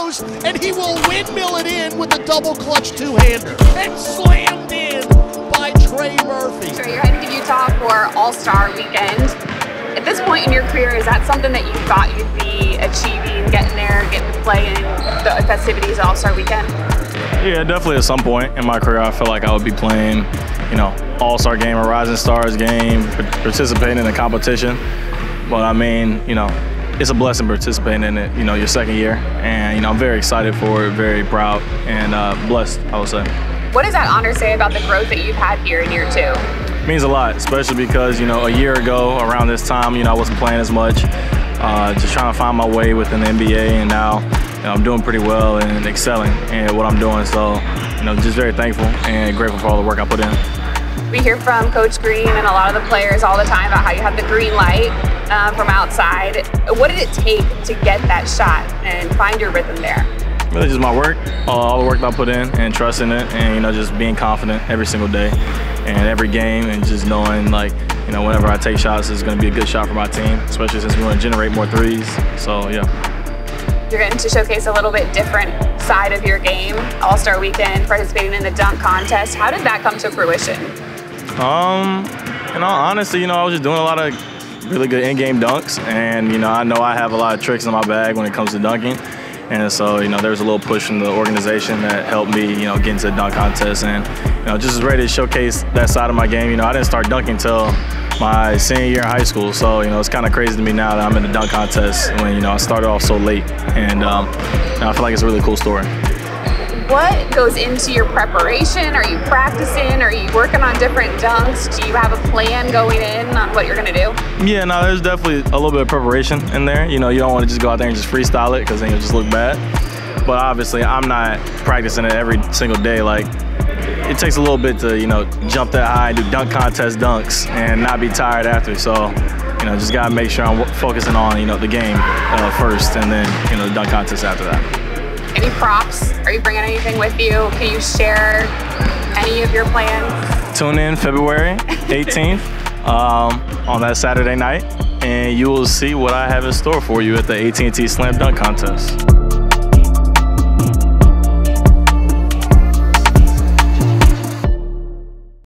post, and he will windmill it in with a double clutch two-hander. And slammed in by Trey Murphy. Sure, you're heading to Utah for All-Star Weekend. At this point in your career, is that something that you thought you'd be achieving, getting there, getting to play in the festivities of All-Star Weekend? Yeah, definitely at some point in my career, I feel like I would be playing, you know, All-Star game or Rising Stars game, participating in a competition. But I mean, you know, it's a blessing participating in it, you know, your second year. And, you know, I'm very excited for it, very proud and uh, blessed, I would say. What does that honor say about the growth that you've had here in year two? It means a lot, especially because, you know, a year ago around this time, you know, I wasn't playing as much, uh, just trying to find my way within the NBA. And now, you know, I'm doing pretty well and excelling in what I'm doing. So, you know, just very thankful and grateful for all the work I put in. We hear from Coach Green and a lot of the players all the time about how you have the green light uh, from outside. What did it take to get that shot and find your rhythm there? Really just my work, all the work that I put in and trusting it and, you know, just being confident every single day and every game and just knowing, like, you know, whenever I take shots, it's going to be a good shot for my team, especially since we want to generate more threes. So, yeah. You're getting to showcase a little bit different side of your game, All-Star Weekend, participating in the dunk contest. How did that come to fruition? Um, in all honesty, you know, I was just doing a lot of really good in-game dunks, and you know, I know I have a lot of tricks in my bag when it comes to dunking. And so, you know, there was a little push from the organization that helped me, you know, get into the dunk contest and, you know, just ready to showcase that side of my game. You know, I didn't start dunking until my senior year in high school. So, you know, it's kind of crazy to me now that I'm in the dunk contest when, you know, I started off so late. And um, I feel like it's a really cool story what goes into your preparation? Are you practicing? Are you working on different dunks? Do you have a plan going in on what you're going to do? Yeah, no, there's definitely a little bit of preparation in there. You know, you don't want to just go out there and just freestyle it because then you'll just look bad. But obviously, I'm not practicing it every single day. Like, it takes a little bit to, you know, jump that high do dunk contest dunks and not be tired after. So, you know, just got to make sure I'm focusing on, you know, the game uh, first and then, you know, the dunk contest after that. Any props? Are you bringing anything with you? Can you share any of your plans? Tune in February 18th um, on that Saturday night, and you will see what I have in store for you at the AT&T Slam Dunk Contest.